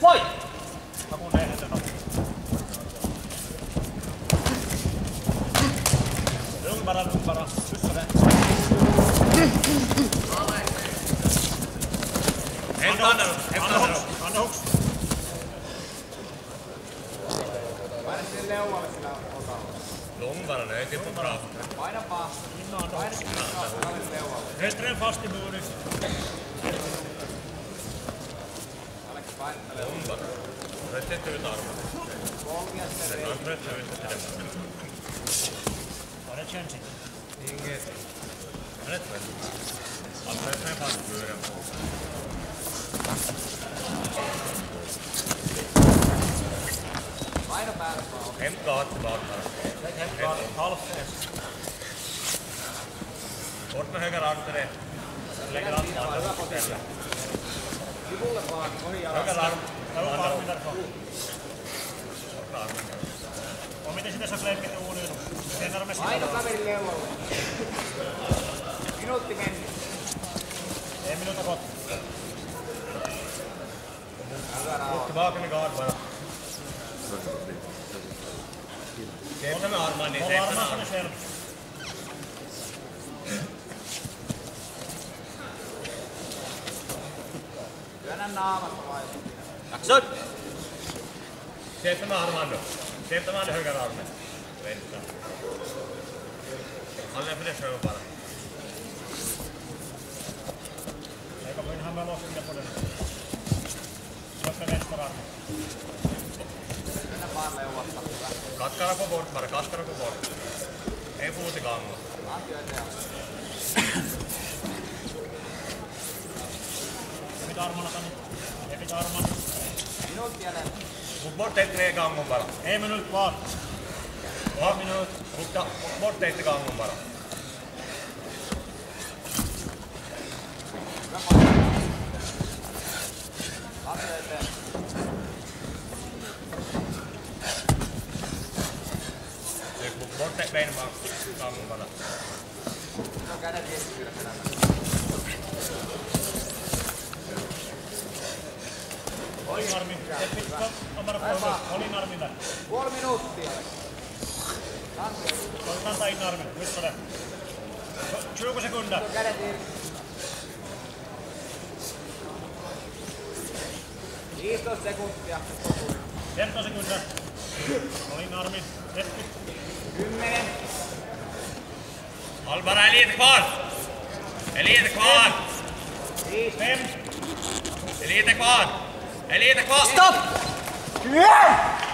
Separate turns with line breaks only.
Fight!
Hakun ei sen
det är på bra.
Paina vaan.
Inna anna
Paina
huks.
sinne kalle leualle.
Restren fast i muren.
Aleksi painetta
Lång bara. Rätt ut
sinne
Sen on rätt ut det.
Var det inte.
Inget. Rätt väl. Alltså, rätt fast muren.
Paina päälle vaan.
Hämta allt tillbaka.
Lägg hem halvt
Bort med till det. Lägger.
Minuutti mennyt.
Ei minuuta kohta.
Hyvä rauha.
Med gard bara. Släpp med armarna, ni
Håll
släpp med
armarna
armarna.
själv.
Työnnä naamasta
armarna nu. Släpp med den höger armen. Vänta. För det själv bara.
Eikä voi ihan meloa sinne på den. Släpp
vaan.
Katkara på bort bara, katkara på bort. En fot i gången.
Antti eteen.
Evit armarna tänne. Evit armarna.
Minuutti jäljellä.
Fot bort gånger bara.
En minut kvar.
Ja, minut. Fota bort ett gånger bara.
Hyvä paikka. Antti eteen.
Fot bort ett ben bara. Gånger bara.
Se on kädet viestisyydä sedällä.
Olin armi. Teppi omara puolella. Olin armi där.
Puoli minuuttia.
Otetaan tää in armi. Nyt ole. 20 sekuntia.
kädet irti. 15 sekuntia.
15 sekuntia. Olin armi. Teppi.
10.
Håll bara en lite kvar. En lite kvar.
5.
5.
En lite kvar. En lite kvar.
Stop! Yeah!